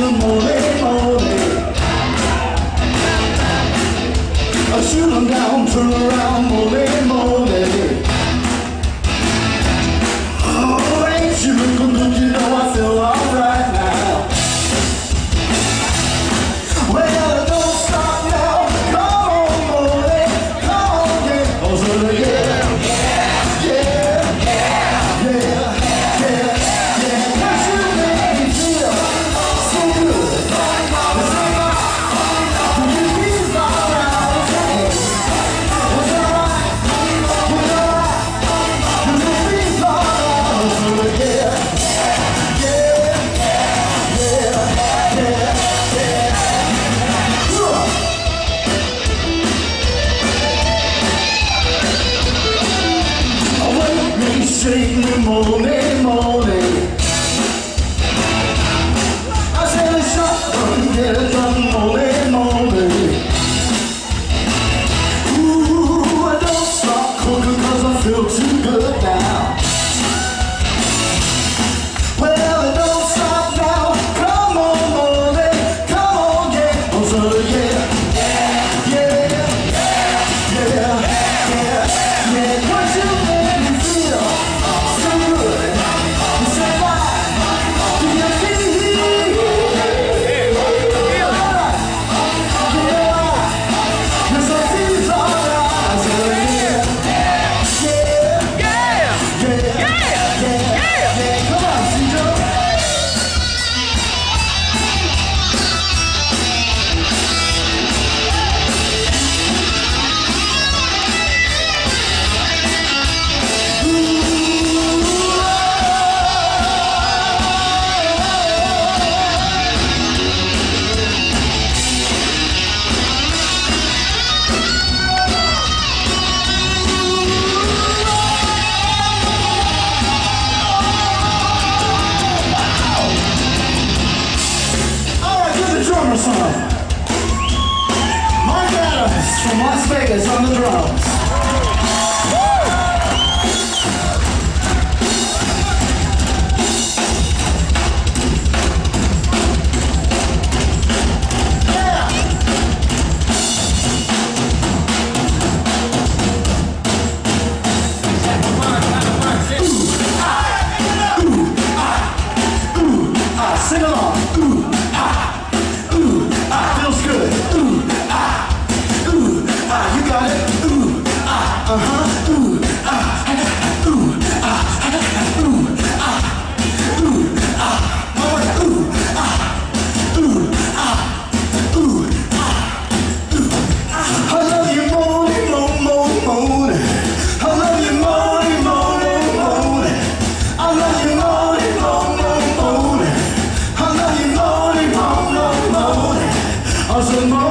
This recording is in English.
the morning. Song. Mark Adams from Las Vegas on the drums. 什么